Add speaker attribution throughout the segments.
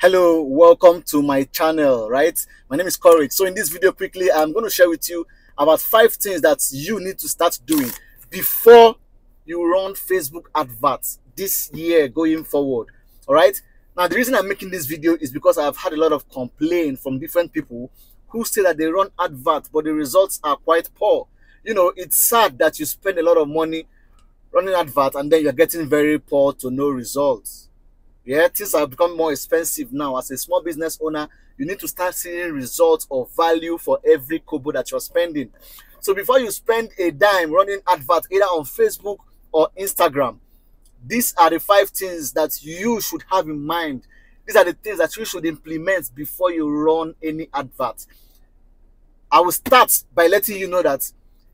Speaker 1: hello welcome to my channel right? My name is courage so in this video quickly i'm going to share with you about five things that you need to start doing before you run facebook adverts this year going forward all right? Now the reason i'm making this video is because i've had a lot of complaint from different people who say that they run adverts but the results are quite poor. You know it's sad that you spend a lot of money running advert and then you're getting very poor to no results yeah, things have become more expensive now. As a small business owner, you need to start seeing results of value for every kobo that you're spending. So before you spend a dime running adverts either on Facebook or Instagram, these are the five things that you should have in mind. These are the things that you should implement before you run any advert. I will start by letting you know that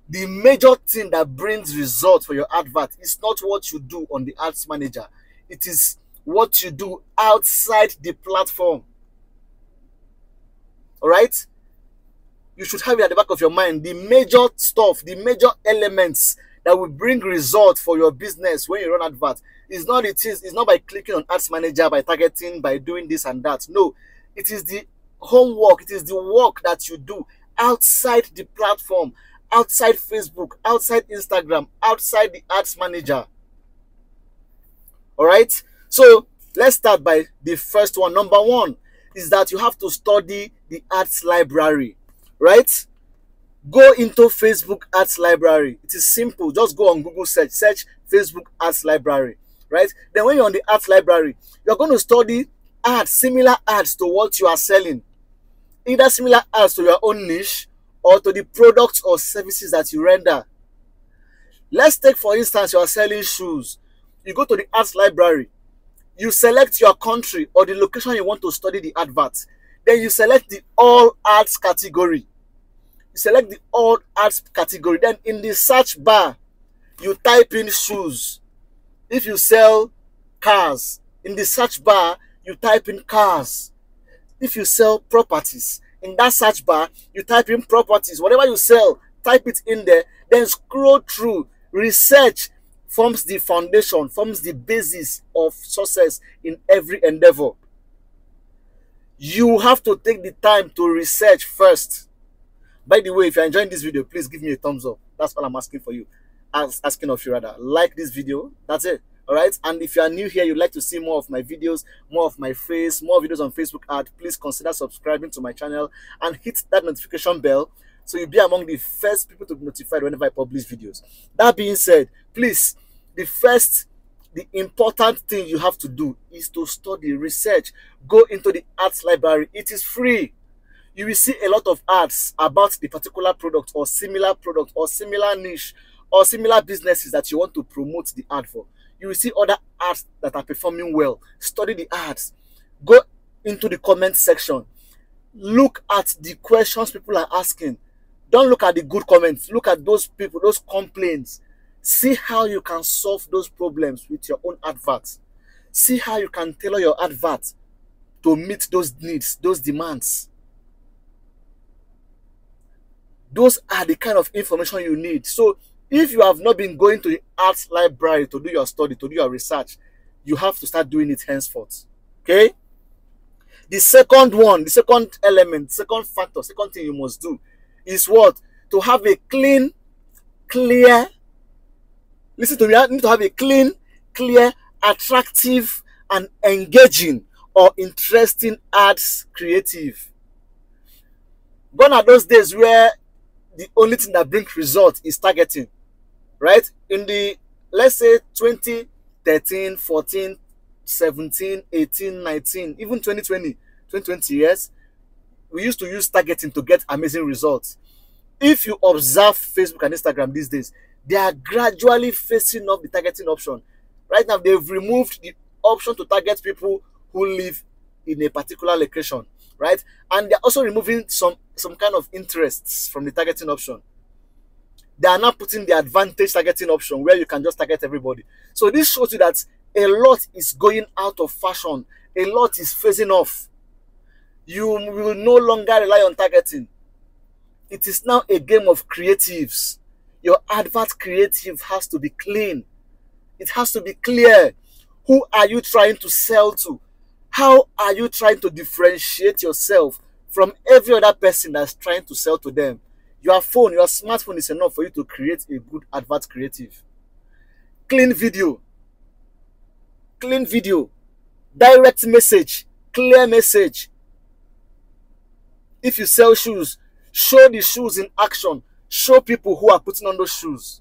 Speaker 1: the major thing that brings results for your advert is not what you do on the ads manager. It is what you do outside the platform. All right? You should have it at the back of your mind the major stuff, the major elements that will bring results for your business when you run adverts. It's not it is it's not by clicking on ads manager, by targeting, by doing this and that. No, it is the homework, it is the work that you do outside the platform, outside Facebook, outside Instagram, outside the ads manager. All right. So let's start by the first one. Number one is that you have to study the ads library, right? Go into Facebook ads library. It is simple. Just go on Google search, search Facebook ads library, right? Then when you're on the ads library, you're going to study ads, similar ads to what you are selling. Either similar ads to your own niche or to the products or services that you render. Let's take, for instance, you are selling shoes. You go to the ads library you select your country or the location you want to study the advert. Then you select the all ads category. You select the all ads category. Then in the search bar, you type in shoes. If you sell cars, in the search bar, you type in cars. If you sell properties, in that search bar, you type in properties. Whatever you sell, type it in there. Then scroll through, research, forms the foundation, forms the basis of success in every endeavor. You have to take the time to research first. By the way, if you're enjoying this video, please give me a thumbs up. That's all I'm asking for you. As asking of you rather. Like this video. That's it. Alright. And if you are new here, you'd like to see more of my videos, more of my face, more videos on Facebook ad, please consider subscribing to my channel and hit that notification bell so you'll be among the first people to be notified whenever I publish videos. That being said, please the first the important thing you have to do is to study research go into the ads library. It is free. You will see a lot of ads about the particular product or similar product or similar niche or similar businesses that you want to promote the ad for. You will see other ads that are performing well. Study the ads go into the comment section. Look at the questions people are asking. Don't look at the good comments. Look at those people those complaints See how you can solve those problems with your own advert. See how you can tailor your advert to meet those needs, those demands. Those are the kind of information you need. So if you have not been going to the ads library to do your study, to do your research, you have to start doing it henceforth. Okay? The second one, the second element, second factor, second thing you must do is what? To have a clean, clear Listen to me. I need to have a clean, clear, attractive, and engaging or interesting ads creative. Gone are those days where the only thing that brings results is targeting, right? In the let's say 2013, 14, 17, 18, 19, even 2020, 2020 years, we used to use targeting to get amazing results. If you observe Facebook and Instagram these days, they are gradually facing off the targeting option. Right now, they've removed the option to target people who live in a particular location, right? And they're also removing some some kind of interests from the targeting option. They are now putting the advantage targeting option where you can just target everybody. So this shows you that a lot is going out of fashion. A lot is phasing off. You will no longer rely on targeting. It is now a game of creatives your advert creative has to be clean. It has to be clear. Who are you trying to sell to? How are you trying to differentiate yourself from every other person that's trying to sell to them? Your phone, your smartphone is enough for you to create a good advert creative. Clean video. Clean video. Direct message. Clear message. If you sell shoes, show the shoes in action. Show people who are putting on those shoes.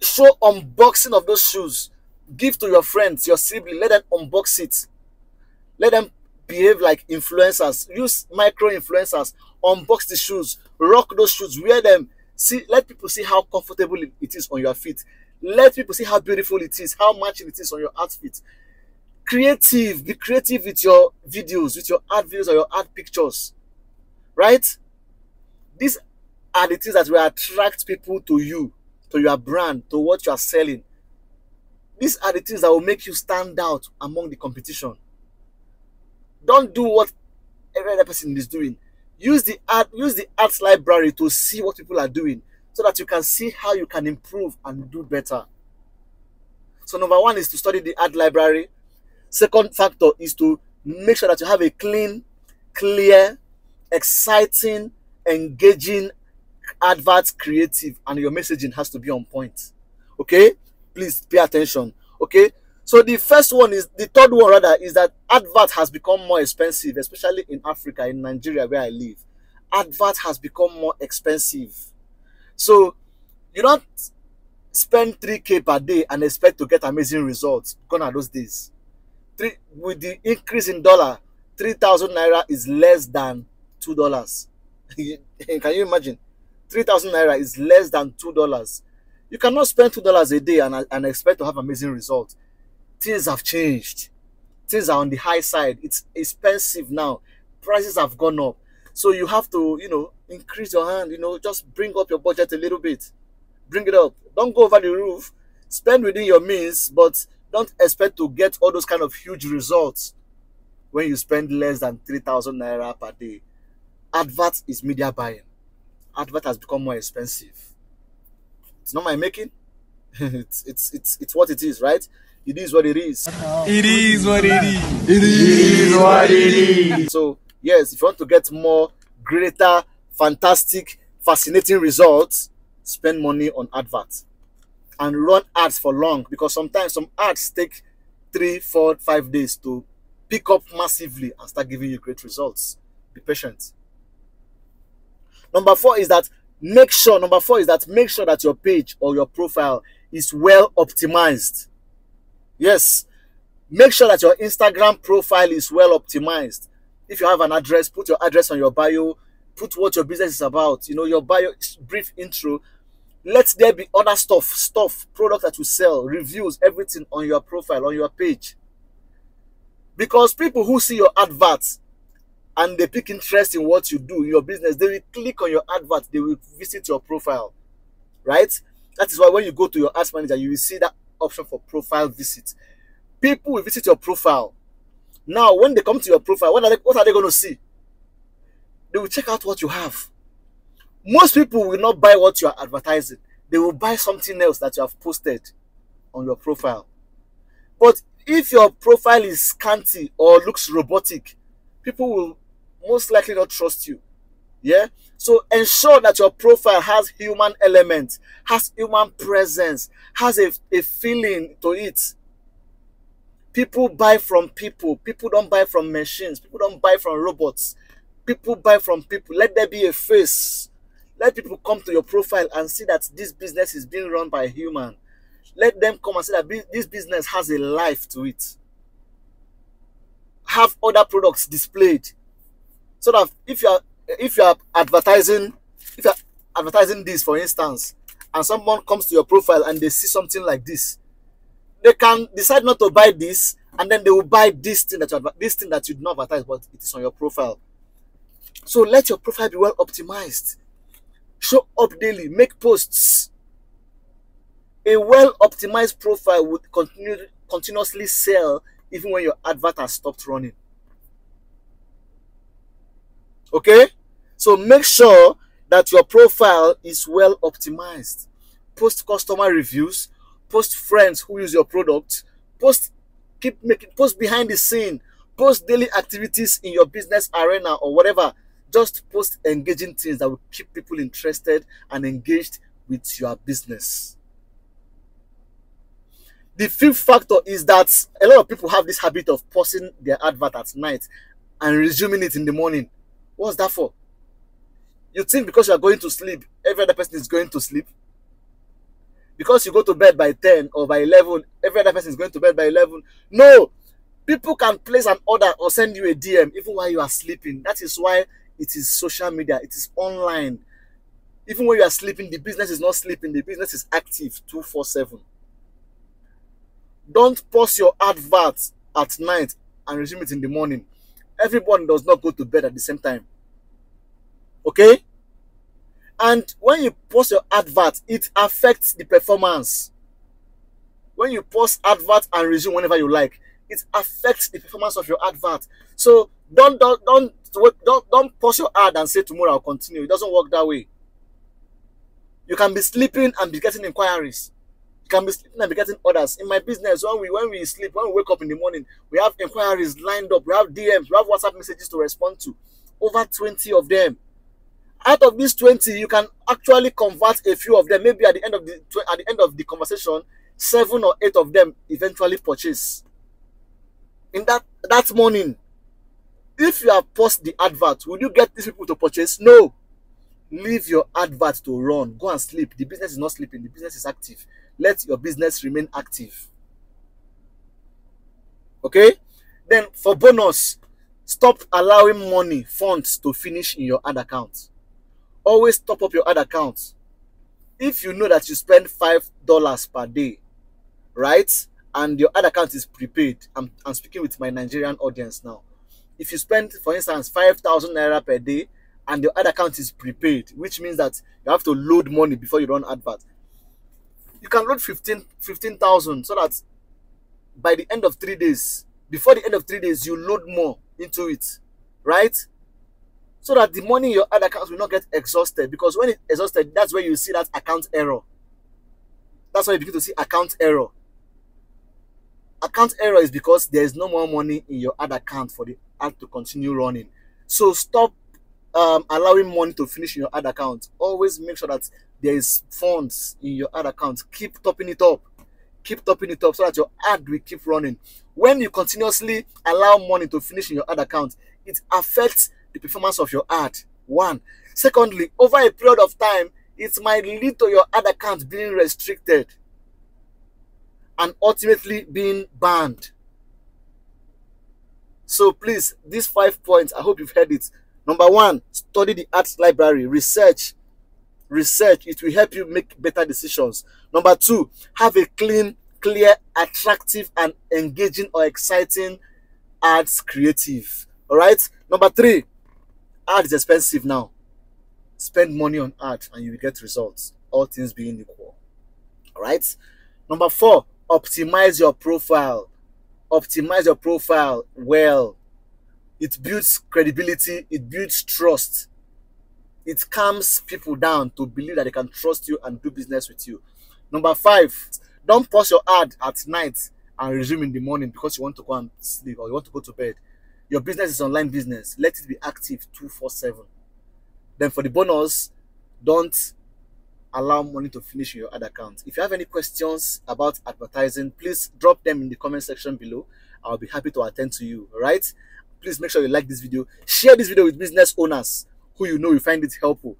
Speaker 1: Show unboxing of those shoes give to your friends, your sibling, let them unbox it. Let them behave like influencers. Use micro influencers. Unbox the shoes. Rock those shoes. Wear them. See, let people see how comfortable it is on your feet. Let people see how beautiful it is, how matching it is on your outfit. Creative. Be creative with your videos, with your ad videos or your ad pictures. Right? These are the things that will attract people to you, to your brand, to what you are selling these are the things that will make you stand out among the competition. Don't do what every other person is doing. Use the art, use the ads library to see what people are doing so that you can see how you can improve and do better. So number one is to study the ad library. Second factor is to make sure that you have a clean, clear, exciting, engaging advert creative and your messaging has to be on point. Okay? please pay attention. Okay? So the first one is the third one rather is that advert has become more expensive especially in africa in nigeria where i live. Advert has become more expensive. So you don't spend 3k per day and expect to get amazing results. Gone are those days. Three with the increase in dollar 3000 naira is less than two dollars can you imagine 3000 naira is less than two dollars you cannot spend two dollars a day and, and expect to have amazing results. Things have changed. Things are on the high side. It's expensive now. Prices have gone up. So you have to, you know, increase your hand, you know, just bring up your budget a little bit. Bring it up. Don't go over the roof. Spend within your means, but don't expect to get all those kind of huge results when you spend less than 3,000 naira per day. Advert is media buying. Advert has become more expensive it's not my making. it's it's it's it's what it is, right? It is what it is.
Speaker 2: It is what it is. It is what it is.
Speaker 1: So yes, if you want to get more greater, fantastic, fascinating results, spend money on adverts and run ads for long because sometimes some ads take three, four, five days to pick up massively and start giving you great results. Be patient. Number four is that make sure number four is that make sure that your page or your profile is well optimized. Yes. Make sure that your instagram profile is well optimized. If you have an address put your address on your bio. Put what your business is about. You know your bio brief intro. Let there be other stuff stuff product that you sell reviews everything on your profile on your page. Because people who see your adverts and they pick interest in what you do, in your business, they will click on your advert, they will visit your profile, right? That is why when you go to your ads manager, you will see that option for profile visit. People will visit your profile. Now, when they come to your profile, what are they, what are they going to see? They will check out what you have. Most people will not buy what you are advertising. They will buy something else that you have posted on your profile. But if your profile is scanty or looks robotic, people will most likely not trust you. Yeah. So ensure that your profile has human element, has human presence, has a, a feeling to it. People buy from people. People don't buy from machines. People don't buy from robots. People buy from people. Let there be a face. Let people come to your profile and see that this business is being run by a human. Let them come and see that this business has a life to it. Have other products displayed so that if you are if you are advertising if you are advertising this for instance and someone comes to your profile and they see something like this they can decide not to buy this and then they will buy this thing that you this thing that you did not advertise but it is on your profile. So let your profile be well optimized. Show up daily. Make posts. A well optimized profile would continue continuously sell even when your advert has stopped running Okay? So make sure that your profile is well optimized. Post customer reviews, post friends who use your product, post keep making post behind the scene, post daily activities in your business arena or whatever. Just post engaging things that will keep people interested and engaged with your business. The fifth factor is that a lot of people have this habit of posting their advert at night and resuming it in the morning. What's that for? You think because you are going to sleep, every other person is going to sleep? Because you go to bed by 10 or by 11, every other person is going to bed by 11. No! People can place an order or send you a DM even while you are sleeping. That is why it is social media, it is online. Even when you are sleeping, the business is not sleeping, the business is active 247. Don't post your advert at night and resume it in the morning. Everyone does not go to bed at the same time. Okay? And when you post your advert, it affects the performance. When you post advert and resume whenever you like, it affects the performance of your advert. So don't don't don't don't, don't post your ad and say tomorrow I'll continue. It doesn't work that way. You can be sleeping and be getting inquiries. Can be sleeping and be getting orders. In my business, when we when we sleep, when we wake up in the morning, we have inquiries lined up, we have DMs, we have WhatsApp messages to respond to. Over 20 of them. Out of these 20, you can actually convert a few of them. Maybe at the end of the at the end of the conversation, seven or eight of them eventually purchase. In that that morning, if you have post the advert, will you get these people to purchase? No. Leave your advert to run. Go and sleep. The business is not sleeping. The business is active. Let your business remain active. Okay? Then for bonus, stop allowing money, funds to finish in your ad account. Always top up your ad account. If you know that you spend five dollars per day, right? And your ad account is prepaid. I'm, I'm speaking with my Nigerian audience now. If you spend, for instance, five thousand naira per day and your ad account is prepaid, which means that you have to load money before you run advert. You can load 15 15,000 so that by the end of three days, before the end of three days, you load more into it, right? So that the money in your ad account will not get exhausted because when it's exhausted, that's where you see that account error. That's why you begin to see account error. Account error is because there is no more money in your ad account for the ad to continue running. So stop um, allowing money to finish in your ad account. Always make sure that there is funds in your ad account. Keep topping it up. Keep topping it up so that your ad will keep running. When you continuously allow money to finish in your ad account, it affects the performance of your ad. One. Secondly, over a period of time, it might lead to your ad account being restricted and ultimately being banned. So please, these five points, I hope you've heard it. Number one, study the ads library, research. Research, it will help you make better decisions. Number two, have a clean, clear, attractive, and engaging or exciting ads creative. All right. Number three, ad is expensive now. Spend money on ad and you will get results, all things being equal. All right. Number four, optimize your profile. Optimize your profile well. It builds credibility, it builds trust. It calms people down to believe that they can trust you and do business with you. Number five, don't post your ad at night and resume in the morning because you want to go and sleep or you want to go to bed. Your business is online business. Let it be active 247. Then for the bonus, don't allow money to finish in your ad account. If you have any questions about advertising, please drop them in the comment section below. I'll be happy to attend to you. All right. Please make sure you like this video. Share this video with business owners who you know you find it helpful.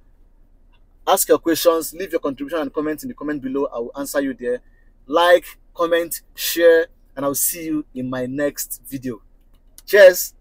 Speaker 1: Ask your questions, leave your contribution and comment in the comment below. I will answer you there. Like, comment, share, and I'll see you in my next video. Cheers.